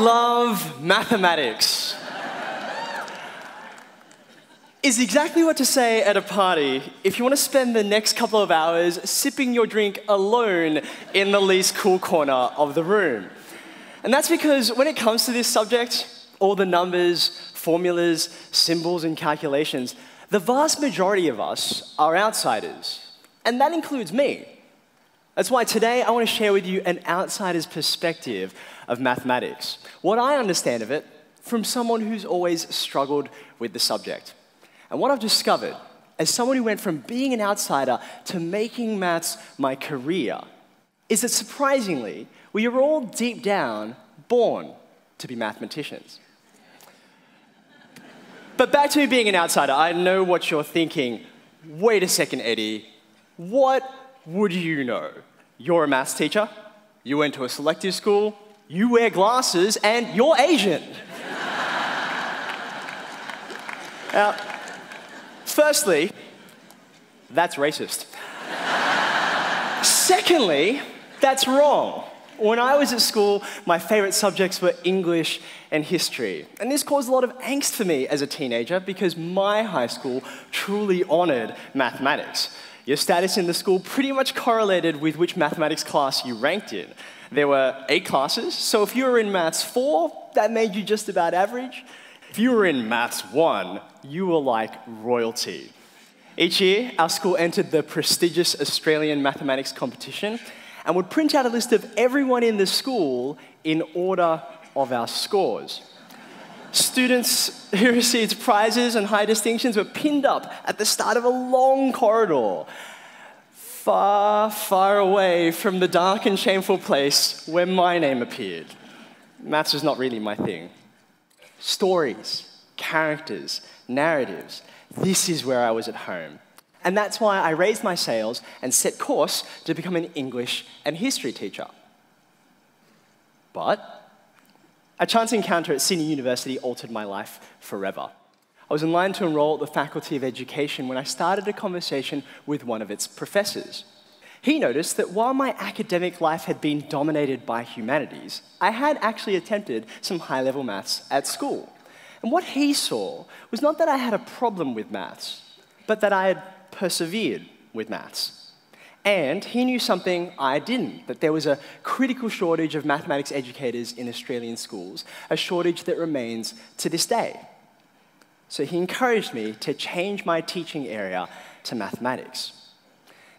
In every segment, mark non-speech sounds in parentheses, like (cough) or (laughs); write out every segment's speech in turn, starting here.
love mathematics. is exactly what to say at a party if you want to spend the next couple of hours sipping your drink alone in the least cool corner of the room. And that's because when it comes to this subject, all the numbers, formulas, symbols, and calculations, the vast majority of us are outsiders. And that includes me. That's why today I want to share with you an outsider's perspective of mathematics, what I understand of it from someone who's always struggled with the subject. And what I've discovered as someone who went from being an outsider to making maths my career is that surprisingly, we are all deep down born to be mathematicians. But back to being an outsider, I know what you're thinking. Wait a second, Eddie. What would you know? You're a maths teacher, you went to a selective school, you wear glasses, and you're Asian. (laughs) now, firstly, that's racist. Secondly, that's wrong. When I was at school, my favorite subjects were English and history. And this caused a lot of angst for me as a teenager because my high school truly honored mathematics. Your status in the school pretty much correlated with which mathematics class you ranked in. There were eight classes, so if you were in maths four, that made you just about average. If you were in maths one, you were like royalty. Each year, our school entered the prestigious Australian mathematics competition, and would print out a list of everyone in the school in order of our scores. Students who (laughs) received prizes and high distinctions were pinned up at the start of a long corridor, far, far away from the dark and shameful place where my name appeared. Maths was not really my thing. Stories, characters, narratives, this is where I was at home. And that's why I raised my sails and set course to become an English and history teacher. But a chance encounter at Sydney University altered my life forever. I was in line to enroll at the Faculty of Education when I started a conversation with one of its professors. He noticed that while my academic life had been dominated by humanities, I had actually attempted some high level maths at school. And what he saw was not that I had a problem with maths, but that I had persevered with maths. And he knew something I didn't that there was a critical shortage of mathematics educators in Australian schools, a shortage that remains to this day. So he encouraged me to change my teaching area to mathematics.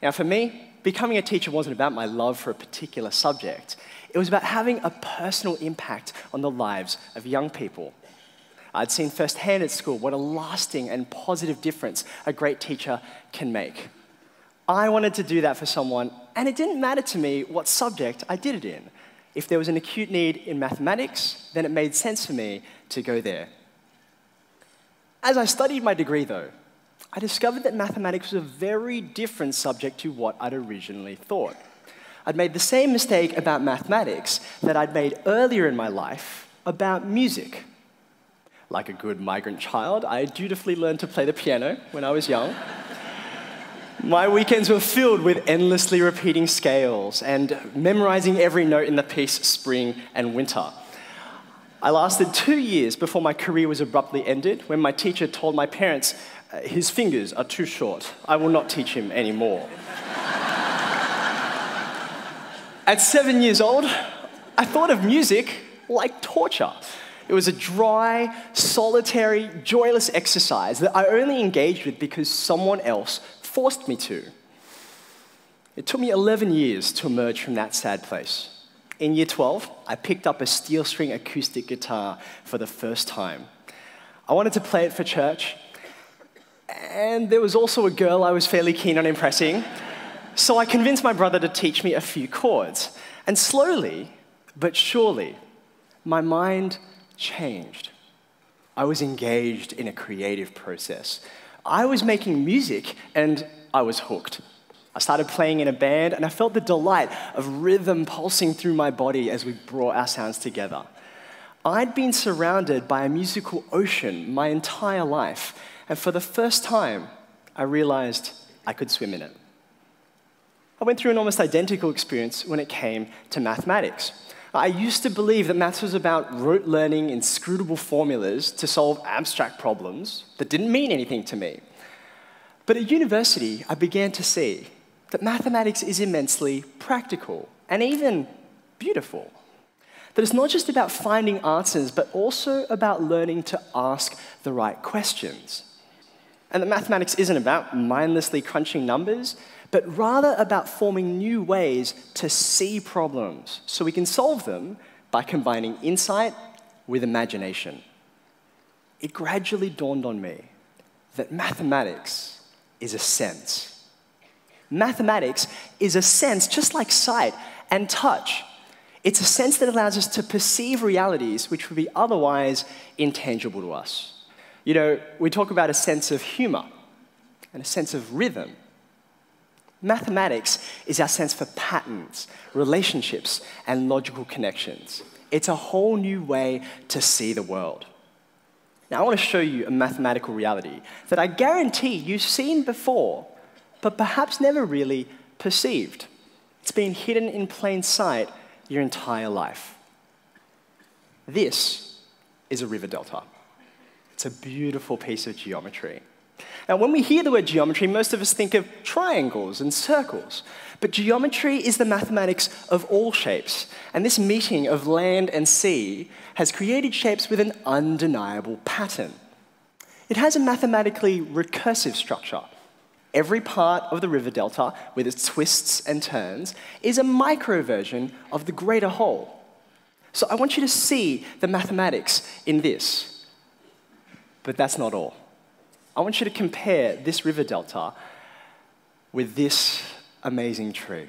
Now, for me, becoming a teacher wasn't about my love for a particular subject, it was about having a personal impact on the lives of young people. I'd seen firsthand at school what a lasting and positive difference a great teacher can make. I wanted to do that for someone, and it didn't matter to me what subject I did it in. If there was an acute need in mathematics, then it made sense for me to go there. As I studied my degree, though, I discovered that mathematics was a very different subject to what I'd originally thought. I'd made the same mistake about mathematics that I'd made earlier in my life about music. Like a good migrant child, I dutifully learned to play the piano when I was young. My weekends were filled with endlessly repeating scales and memorizing every note in the piece spring and winter. I lasted two years before my career was abruptly ended when my teacher told my parents, uh, his fingers are too short. I will not teach him anymore. (laughs) At seven years old, I thought of music like torture. It was a dry, solitary, joyless exercise that I only engaged with because someone else forced me to. It took me 11 years to emerge from that sad place. In year 12, I picked up a steel string acoustic guitar for the first time. I wanted to play it for church, and there was also a girl I was fairly keen on impressing, so I convinced my brother to teach me a few chords. And slowly, but surely, my mind changed. I was engaged in a creative process. I was making music and I was hooked. I started playing in a band and I felt the delight of rhythm pulsing through my body as we brought our sounds together. I'd been surrounded by a musical ocean my entire life, and for the first time, I realized I could swim in it. I went through an almost identical experience when it came to mathematics. I used to believe that maths was about rote learning inscrutable formulas to solve abstract problems that didn't mean anything to me. But at university, I began to see that mathematics is immensely practical and even beautiful. That it's not just about finding answers, but also about learning to ask the right questions. And that mathematics isn't about mindlessly crunching numbers, but rather about forming new ways to see problems so we can solve them by combining insight with imagination. It gradually dawned on me that mathematics is a sense. Mathematics is a sense just like sight and touch. It's a sense that allows us to perceive realities which would be otherwise intangible to us. You know, we talk about a sense of humor and a sense of rhythm. Mathematics is our sense for patterns, relationships, and logical connections. It's a whole new way to see the world. Now, I want to show you a mathematical reality that I guarantee you've seen before, but perhaps never really perceived. It's been hidden in plain sight your entire life. This is a river delta. It's a beautiful piece of geometry. Now, when we hear the word geometry, most of us think of triangles and circles. But geometry is the mathematics of all shapes. And this meeting of land and sea has created shapes with an undeniable pattern. It has a mathematically recursive structure. Every part of the river delta, with its twists and turns, is a micro version of the greater whole. So I want you to see the mathematics in this. But that's not all. I want you to compare this river delta with this amazing tree.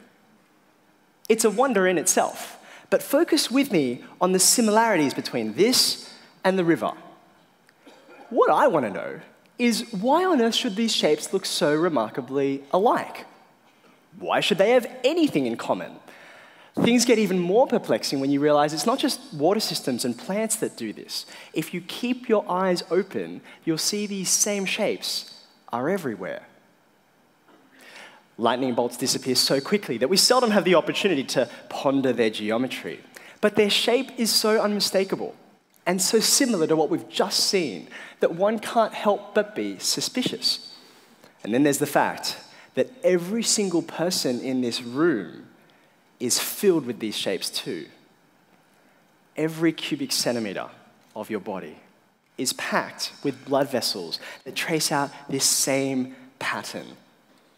It's a wonder in itself, but focus with me on the similarities between this and the river. What I want to know is why on earth should these shapes look so remarkably alike? Why should they have anything in common? Things get even more perplexing when you realize it's not just water systems and plants that do this. If you keep your eyes open, you'll see these same shapes are everywhere. Lightning bolts disappear so quickly that we seldom have the opportunity to ponder their geometry. But their shape is so unmistakable and so similar to what we've just seen that one can't help but be suspicious. And then there's the fact that every single person in this room is filled with these shapes too. Every cubic centimeter of your body is packed with blood vessels that trace out this same pattern.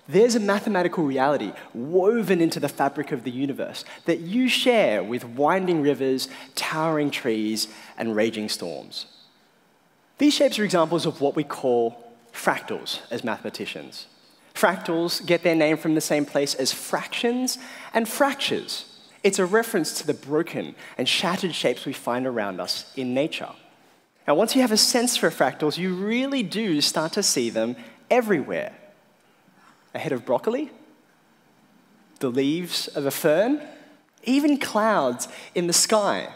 There's a mathematical reality woven into the fabric of the universe that you share with winding rivers, towering trees, and raging storms. These shapes are examples of what we call fractals as mathematicians. Fractals get their name from the same place as fractions and fractures. It's a reference to the broken and shattered shapes we find around us in nature. Now, once you have a sense for fractals, you really do start to see them everywhere. A head of broccoli, the leaves of a fern, even clouds in the sky.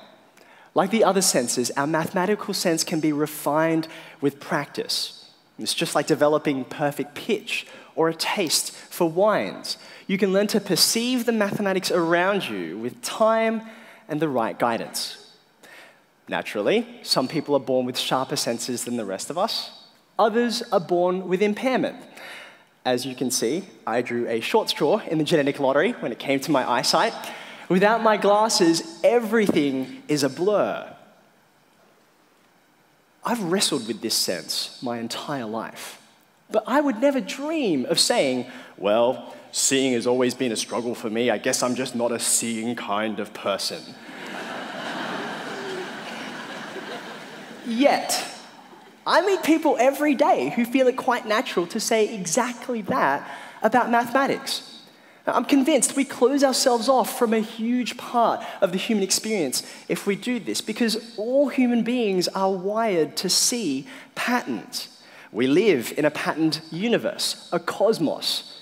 Like the other senses, our mathematical sense can be refined with practice. It's just like developing perfect pitch or a taste for wines. You can learn to perceive the mathematics around you with time and the right guidance. Naturally, some people are born with sharper senses than the rest of us. Others are born with impairment. As you can see, I drew a short straw in the genetic lottery when it came to my eyesight. Without my glasses, everything is a blur. I've wrestled with this sense my entire life. But I would never dream of saying, well, seeing has always been a struggle for me. I guess I'm just not a seeing kind of person. Yet, I meet people every day who feel it quite natural to say exactly that about mathematics. I'm convinced we close ourselves off from a huge part of the human experience if we do this, because all human beings are wired to see patterns. We live in a patterned universe, a cosmos.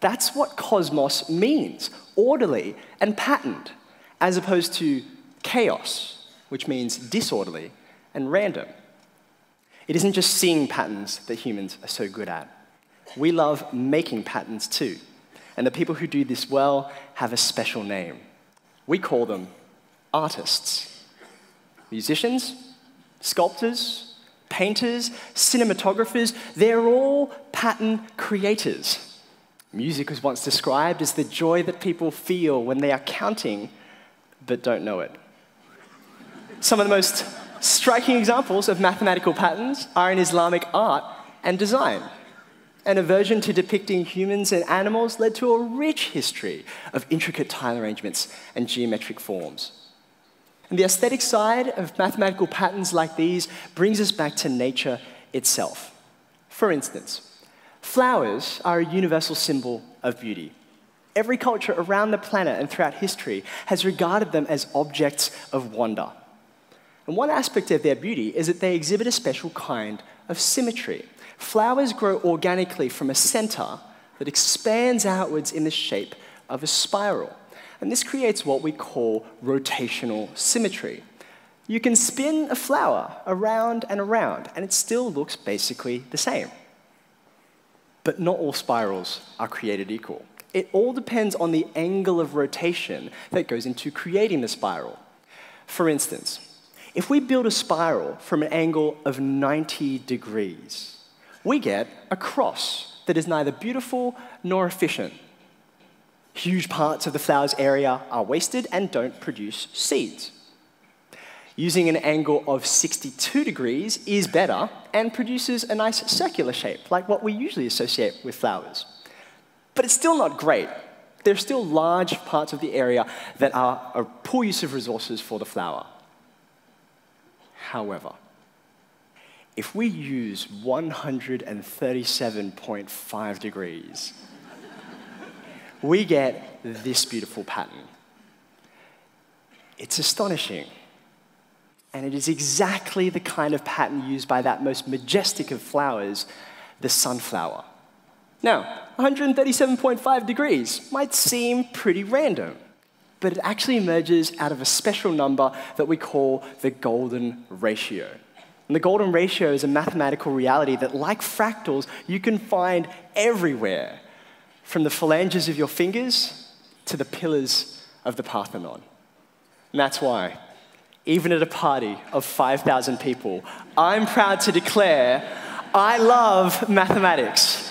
That's what cosmos means orderly and patterned, as opposed to chaos, which means disorderly and random. It isn't just seeing patterns that humans are so good at. We love making patterns too. And the people who do this well have a special name. We call them artists, musicians, sculptors, painters, cinematographers, they're all pattern creators. Music was once described as the joy that people feel when they are counting but don't know it. Some of the most striking examples of mathematical patterns are in Islamic art and design. An aversion to depicting humans and animals led to a rich history of intricate tile arrangements and geometric forms. And the aesthetic side of mathematical patterns like these brings us back to nature itself. For instance, flowers are a universal symbol of beauty. Every culture around the planet and throughout history has regarded them as objects of wonder. And one aspect of their beauty is that they exhibit a special kind of symmetry. Flowers grow organically from a center that expands outwards in the shape of a spiral. And this creates what we call rotational symmetry. You can spin a flower around and around, and it still looks basically the same. But not all spirals are created equal. It all depends on the angle of rotation that goes into creating the spiral. For instance, if we build a spiral from an angle of 90 degrees, we get a cross that is neither beautiful nor efficient. Huge parts of the flower's area are wasted and don't produce seeds. Using an angle of 62 degrees is better and produces a nice circular shape, like what we usually associate with flowers. But it's still not great. There are still large parts of the area that are a poor use of resources for the flower. However, if we use 137.5 degrees, we get this beautiful pattern. It's astonishing. And it is exactly the kind of pattern used by that most majestic of flowers, the sunflower. Now, 137.5 degrees might seem pretty random, but it actually emerges out of a special number that we call the golden ratio. And the golden ratio is a mathematical reality that, like fractals, you can find everywhere, from the phalanges of your fingers to the pillars of the Parthenon. And that's why, even at a party of 5,000 people, I'm proud to declare I love mathematics.